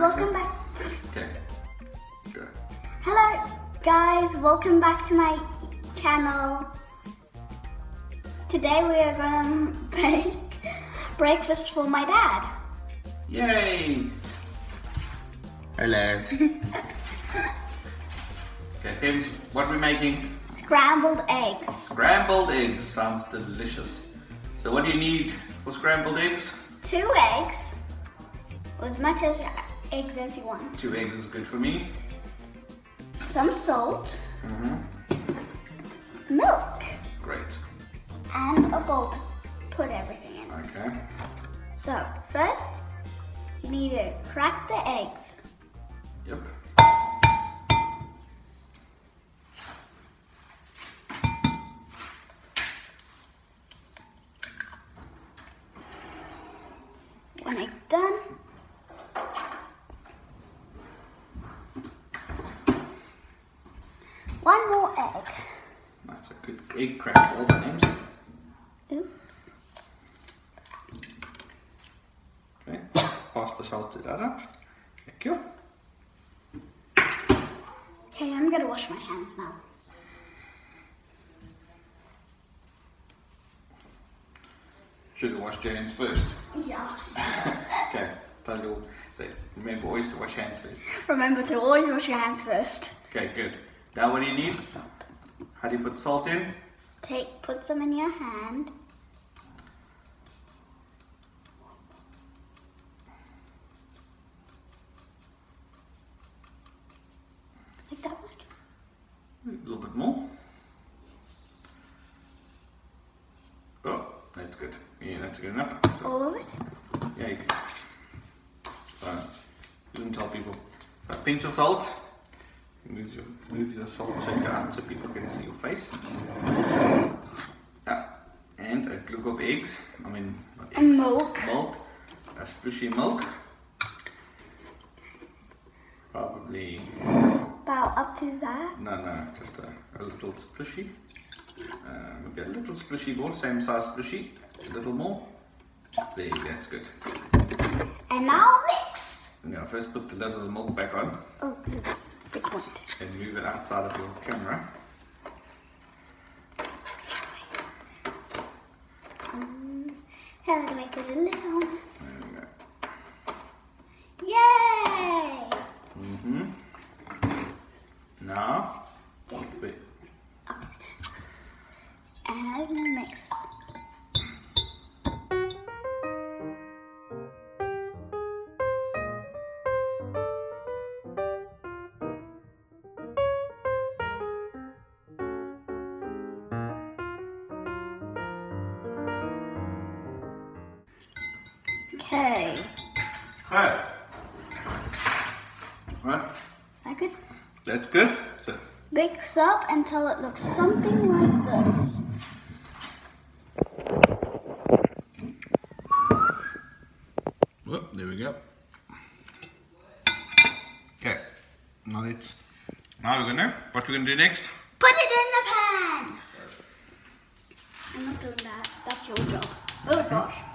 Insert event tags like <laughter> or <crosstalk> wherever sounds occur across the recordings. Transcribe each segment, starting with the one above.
welcome back. Okay. Good. Hello, guys. Welcome back to my channel. Today we are going <laughs> to bake breakfast for my dad. Yay! Hello. <laughs> okay, Tim's, what are we making? Scrambled eggs. Oh, scrambled eggs. Sounds delicious. So what do you need for scrambled eggs? Two eggs, as much as eggs as you want. Two eggs is good for me. Some salt, Mm-hmm. milk, Great. and a bowl to put everything in. Okay. So first, you need to crack the eggs. Yep. When it's done, one more egg. That's a good egg crack. Done, Ems. Ooh. Okay. Pass the shells to Dada. Thank you. Okay, I'm gonna wash my hands now. Should have washed your hands first. Yeah. <laughs> Okay. Tell you, say, remember always to wash hands first. Remember to always wash your hands first. Okay, good. Now what do you need? Salt. How do you put salt in? Take, put some in your hand. Like that much. A little bit more. Oh, that's good. Yeah, that's good enough. So, All of it. yeah, you can. So, you can tell people. So, pinch of salt. Move your, move your salt shaker out so people can see your face. Yeah. And a glug of eggs. I mean, not eggs. And milk. Milk. A splushy milk. Probably About up to that. No, no, just a, a little splushy. Uh, maybe a little splushy more, same size splushy. A little more. There you go, that's good. And now mix. Now first put the lid of the milk back on Oh, point. and move it outside of your camera. Um, how do I put a lid on? There we go. Yay! Mm-hmm. Now, Yeah. And mix. Okay, Hi. Right, I could that's good. So, mix up until it looks something like this. oh, there we go. Okay, now let's, now we're gonna, what we're gonna do next? Put it in the pan! I'm not doing that. That's your job. Oh gosh.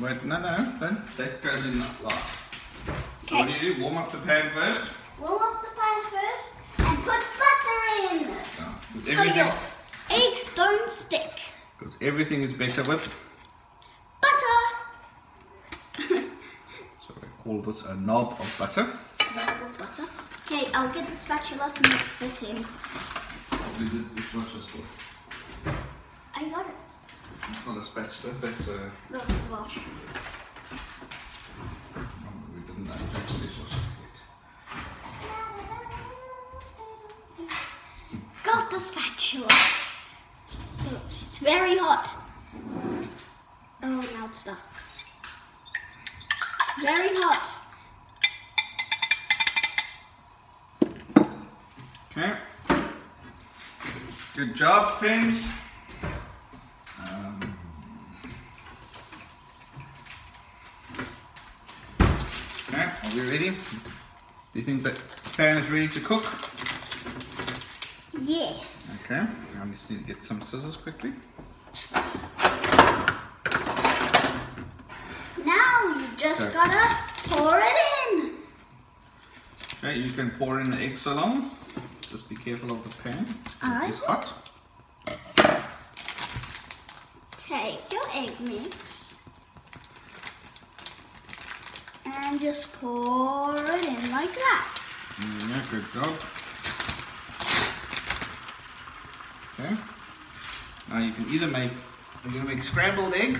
Wait, no, no, don't. That goes in last. So what do you do? Warm up the pan first. Warm up the pan first and put butter in. Because So your eggs don't stick. because everything is better with. Butter. <laughs> So we call this a knob of butter. butter. Okay, I'll get the spatula to mix it in. Probably the dishwasher still. I got it. It's a spatula, that's a. The wash. Oh, we didn't know a dishwasher yet. Got the spatula. Oh, It's very hot. Oh, now it's stuck. It's very hot. Okay. Good job, Pims. Um, okay, are we ready? Do you think the pan is ready to cook? Yes. Okay, I just need to get some scissors quickly. Now you just Okay. gotta pour it in. Okay, you can pour in the egg so long. Just be careful of the pan. Alright. It's hot. Take your egg mix and just pour it in like that. Yeah, good job. Okay. Now you can either make, you're gonna make scrambled egg.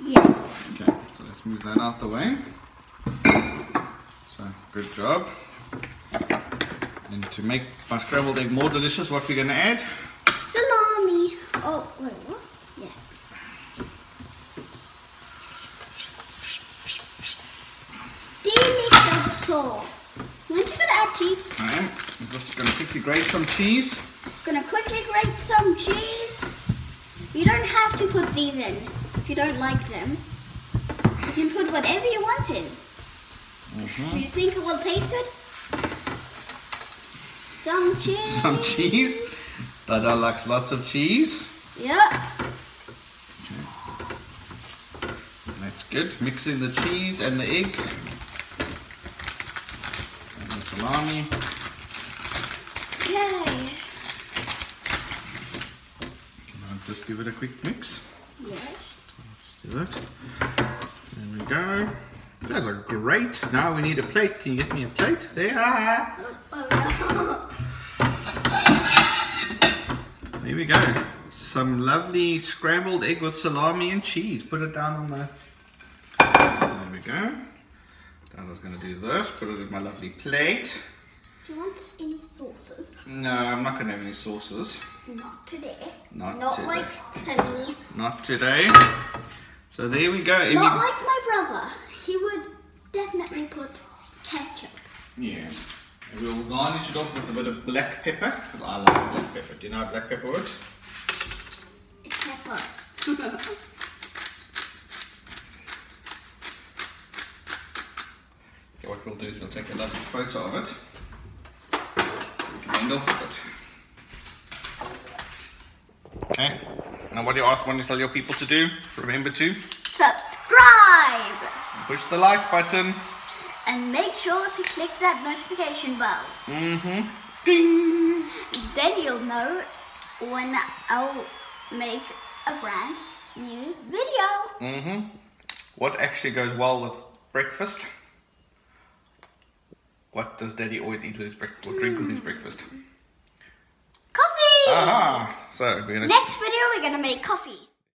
Yes. Okay, so let's move that out the way. So, good job. And to make my scrambled egg more delicious, what we're gonna add? Salami. Oh, wait, what? Yes. Delicioso. When you gonna add cheese? Alright, I'm just gonna quickly grate some cheese. Gonna quickly grate some cheese. You don't have to put these in if you don't like them. You can put whatever you want in. Mhm. Do you think it will taste good? Some cheese. <laughs> Some cheese. Dada likes lots of cheese. Yeah. That's good. Mix in the cheese and the egg. The salami. I'll just give it a quick mix. Yes. Let's do that. There we go. Those are great. Now we need a plate. Can you get me a plate? There. There we go. Some lovely scrambled egg with salami and cheese. Put it down on the. There we go. Dada's going to do this. Put it in my lovely plate. Do you want any sauces? No, I'm not going to have any sauces. Not today. Not Not today. like Timmy. Not today. So there we go. Not you- like my brother. He would definitely put ketchup. Yes. And we'll garnish it off with a bit of black pepper, because I like black pepper. Do you know how black pepper works? It's pepper. Okay, what we'll do is we'll take a lovely photo of it. So we can end off with it. Okay. Now what do you ask when you tell your people to do? Remember to Subscribe! push the like button. And make sure to click that notification bell. Mm-hmm. Ding! Then you'll know when I'll make a brand new video. Mm-hmm. What actually goes well with breakfast? What does Daddy always eat with his breakfast or drink with his breakfast? Coffee! Aha! So we're gonna Next video, we're gonna make coffee.